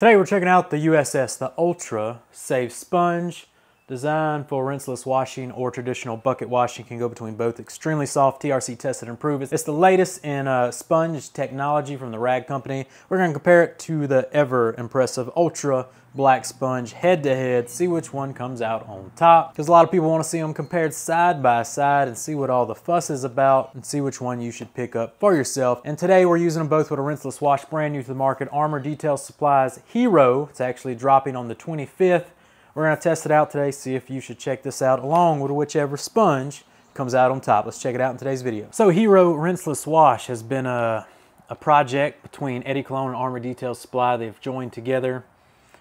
Today we're checking out the USS, the Ultra Safe Sponge. Designed for rinseless washing or traditional bucket washing, can go between both. Extremely soft, TRC tested and proven. It's the latest in uh, sponge technology from the Rag Company. We're going to compare it to the ever impressive Ultra Black Sponge head to head, see which one comes out on top. Because a lot of people want to see them compared side by side and see what all the fuss is about and see which one you should pick up for yourself. And today we're using them both with a rinseless wash, brand new to the market, Armour Detail Supplies Hero. It's actually dropping on the 25th. We're to test it out today, see if you should check this out along with whichever sponge comes out on top. Let's check it out in today's video. So Hero Rinseless Wash has been a, a project between Eddie Cologne and Armour Detail Supply. They've joined together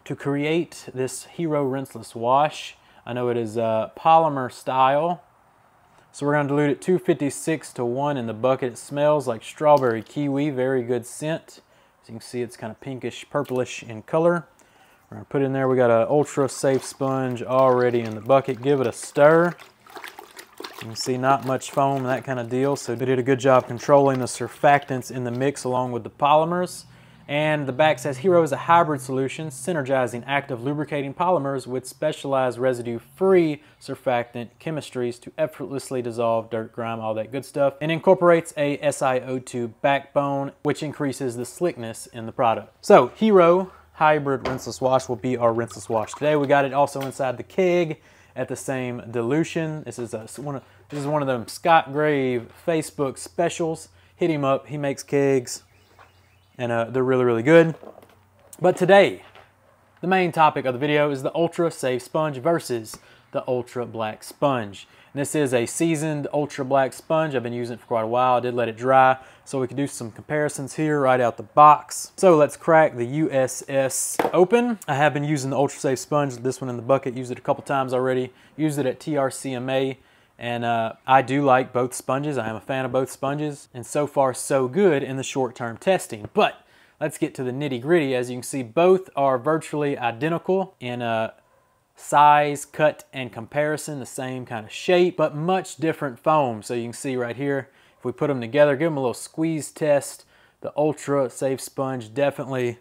to create this Hero Rinseless Wash. I know it is uh, polymer style. So we're to dilute it 256 to 1 in the bucket. It smells like strawberry kiwi, very good scent. As you can see, it's kind of pinkish, purplish in color. We're gonna put in there, we got an ultra safe sponge already in the bucket. Give it a stir. You can see not much foam, that kind of deal. So they did a good job controlling the surfactants in the mix along with the polymers. And the back says Hero is a hybrid solution synergizing active lubricating polymers with specialized residue-free surfactant chemistries to effortlessly dissolve dirt, grime, all that good stuff, and incorporates a SiO2 backbone, which increases the slickness in the product. So Hero hybrid rinseless wash will be our rinseless wash. Today we got it also inside the keg at the same dilution. This is a, one of this is one of them Scott Grave Facebook specials. Hit him up. He makes kegs, and uh, they're really really good. But today, the main topic of the video is the Ultra Safe Sponge versus the Ultra Black Sponge. And this is a seasoned Ultra Black Sponge. I've been using it for quite a while. I did let it dry so we can do some comparisons here right out the box. So let's crack the USS open. I have been using the Ultra Safe Sponge, this one in the bucket, used it a couple times already. Used it at TRCMA and uh, I do like both sponges. I am a fan of both sponges and so far so good in the short-term testing. But let's get to the nitty gritty. As you can see, both are virtually identical in uh, size, cut, and comparison, the same kind of shape, but much different foam. So you can see right here, if we put them together, give them a little squeeze test, the Ultra Safe Sponge definitely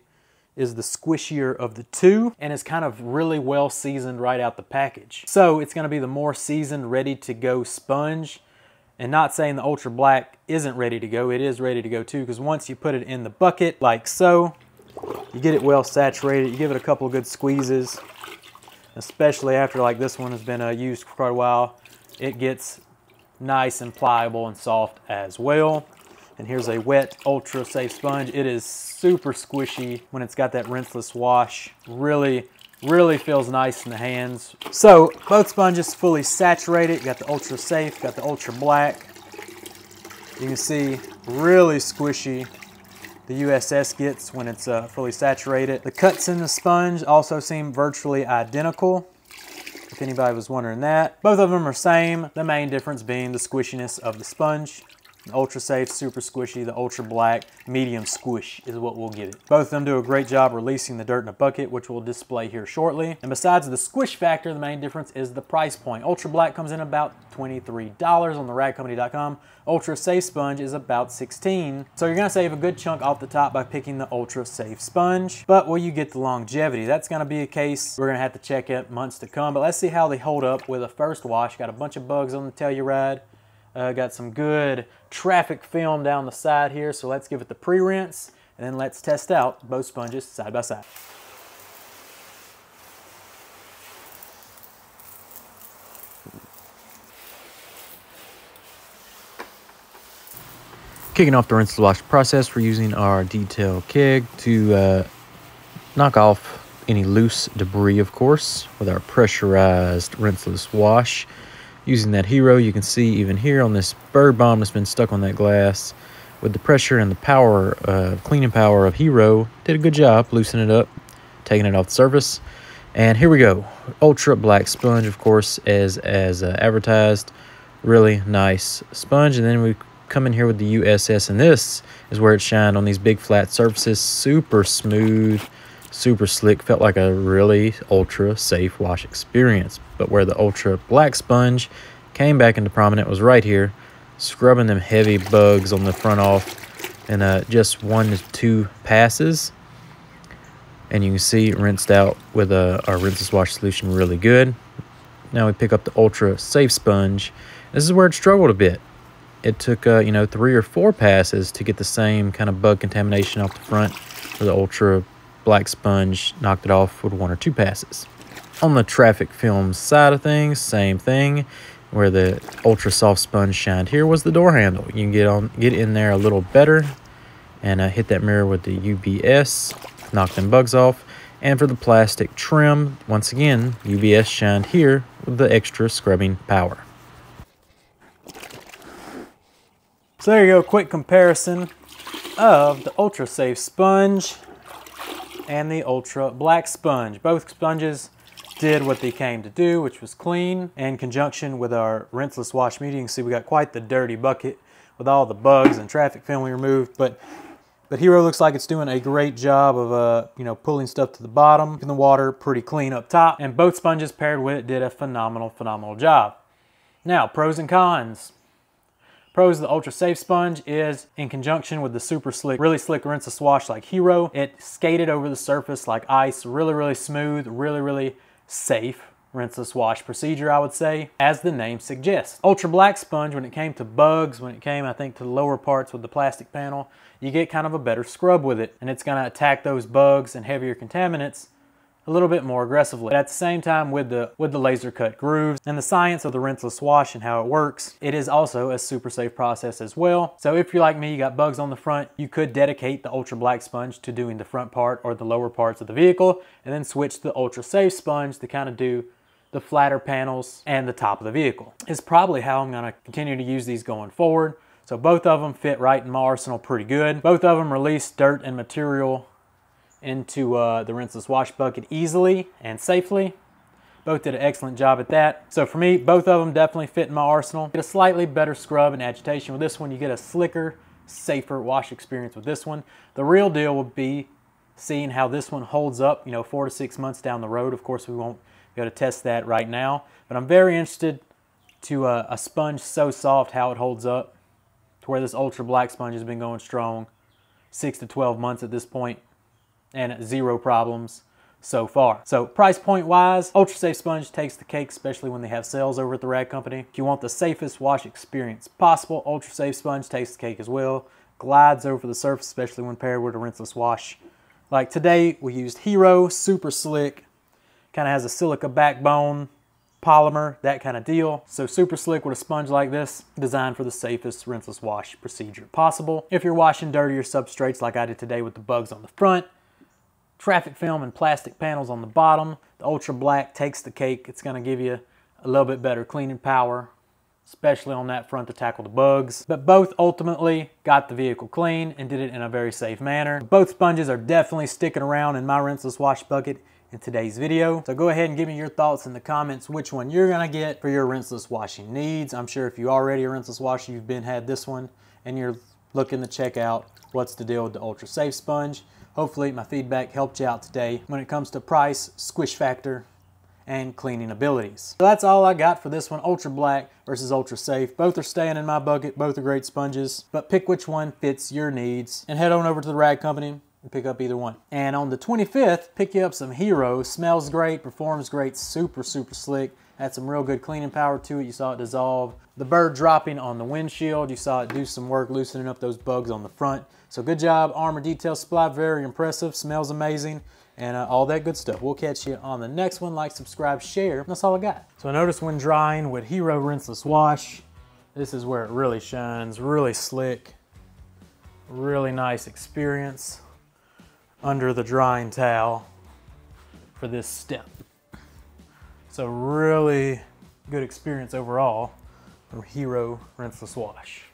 is the squishier of the two and is kind of really well seasoned right out the package. So it's gonna be the more seasoned, ready to go sponge. And not saying the Ultra Black isn't ready to go, it is ready to go too, because once you put it in the bucket like so, you get it well saturated, you give it a couple good squeezes, especially after like this one has been uh, used for quite a while. It gets nice and pliable and soft as well. And here's a wet ultra safe sponge. It is super squishy when it's got that rinseless wash. Really, really feels nice in the hands. So both sponges fully saturated. You got the ultra safe, got the ultra black. You can see really squishy the USS gets when it's uh, fully saturated. The cuts in the sponge also seem virtually identical, if anybody was wondering that. Both of them are same, the main difference being the squishiness of the sponge. Ultra Safe, Super Squishy, the Ultra Black, Medium Squish is what we'll get it. Both of them do a great job releasing the dirt in a bucket, which we'll display here shortly. And besides the squish factor, the main difference is the price point. Ultra Black comes in about $23 on the ragcompany.com. Ultra Safe Sponge is about 16 So you're gonna save a good chunk off the top by picking the Ultra Safe Sponge. But will you get the longevity? That's gonna be a case we're gonna have to check it months to come. But let's see how they hold up with a first wash. Got a bunch of bugs on the Telluride. Uh, got some good traffic film down the side here, so let's give it the pre-rinse, and then let's test out both sponges side by side. Kicking off the rinse wash process, we're using our detail keg to uh, knock off any loose debris, of course, with our pressurized rinseless wash using that hero you can see even here on this bird bomb that's been stuck on that glass with the pressure and the power uh, cleaning power of hero did a good job loosening it up taking it off the surface. And here we go. Ultra black sponge of course as as uh, advertised. Really nice sponge. And then we come in here with the uss and this is where it shined on these big flat surfaces. Super smooth super slick, felt like a really ultra safe wash experience. But where the ultra black sponge came back into prominent was right here, scrubbing them heavy bugs on the front off in uh, just one to two passes. And you can see rinsed out with a, our rinseless wash solution really good. Now we pick up the Ultra Safe Sponge. This is where it struggled a bit. It took, uh, you know, three or four passes to get the same kind of bug contamination off the front where the Ultra Black Sponge knocked it off with one or two passes. On the traffic film side of things, same thing. Where the ultra soft sponge shined here was the door handle. You can get on, get in there a little better and uh, hit that mirror with the UBS, knock them bugs off. And for the plastic trim, once again, UBS shined here with the extra scrubbing power. So there you go, quick comparison of the Ultra Safe sponge and the Ultra Black sponge. Both sponges did what they came to do, which was clean. In conjunction with our rinseless wash media, you can see we got quite the dirty bucket with all the bugs and traffic film we removed. But but Hero looks like it's doing a great job of, uh, you know, pulling stuff to the bottom, in the water pretty clean up top. And both sponges paired with it did a phenomenal, phenomenal job. Now, pros and cons. Pros of the Ultra Safe Sponge is in conjunction with the super slick, really slick rinse rinseless wash like Hero. It skated over the surface like ice, really, really smooth, really, really safe rinse rinseless wash procedure, I would say, as the name suggests. Ultra Black Sponge, when it came to bugs, when it came, I think, to the lower parts with the plastic panel, you get kind of a better scrub with it, and it's gonna attack those bugs and heavier contaminants a little bit more aggressively. But at the same time with the with the laser cut grooves and the science of the rinseless wash and how it works, it is also a super safe process as well. So if you're like me, you got bugs on the front, you could dedicate the ultra black sponge to doing the front part or the lower parts of the vehicle and then switch to the ultra safe sponge to kind of do the flatter panels and the top of the vehicle. Is probably how I'm gonna continue to use these going forward. So both of them fit right in my arsenal pretty good. Both of them release dirt and material into uh, the rinseless wash bucket easily and safely. Both did an excellent job at that. So for me, both of them definitely fit in my arsenal. Get a slightly better scrub and agitation with this one. You get a slicker, safer wash experience with this one. The real deal will be seeing how this one holds up, you know, four to six months down the road. Of course, we won't be able to test that right now, but I'm very interested to uh, a sponge so soft, how it holds up to where this ultra black sponge has been going strong six to 12 months at this point and zero problems so far. So price point wise, Ultra Safe Sponge takes the cake, especially when they have sales over at the Rag Company. If you want the safest wash experience possible, Ultra Safe Sponge takes the cake as well. Glides over the surface, especially when paired with a rinseless wash. Like today, we used Hero, super slick, kind of has a silica backbone, polymer, that kind of deal. So super slick with a sponge like this, designed for the safest rinseless wash procedure possible. If you're washing dirtier substrates like I did today with the bugs on the front, traffic film and plastic panels on the bottom. The Ultra Black takes the cake. It's going to give you a little bit better cleaning power, especially on that front to tackle the bugs. But both ultimately got the vehicle clean and did it in a very safe manner. Both sponges are definitely sticking around in my rinseless wash bucket in today's video. So go ahead and give me your thoughts in the comments which one you're gonna get for your rinseless washing needs. I'm sure if you already a rinseless washer, you've been had this one and you're looking to check out what's the deal with the Ultra Safe Sponge. Hopefully my feedback helped you out today when it comes to price, squish factor, and cleaning abilities. So that's all I got for this one, Ultra Black versus Ultra Safe. Both are staying in my bucket, both are great sponges, but pick which one fits your needs and head on over to the Rag Company and pick up either one. And on the 25th, pick you up some Hero. Smells great, performs great, super, super slick. Had some real good cleaning power to it. You saw it dissolve. The bird dropping on the windshield. You saw it do some work loosening up those bugs on the front. So good job, Armour Detail Supply. Very impressive. Smells amazing. And uh, all that good stuff. We'll catch you on the next one. Like, subscribe, share. That's all I got. So I noticed when drying with Hero Rinseless Wash, this is where it really shines. Really slick. Really nice experience under the drying towel for this step. So really good experience overall from Hero Rinseless Wash.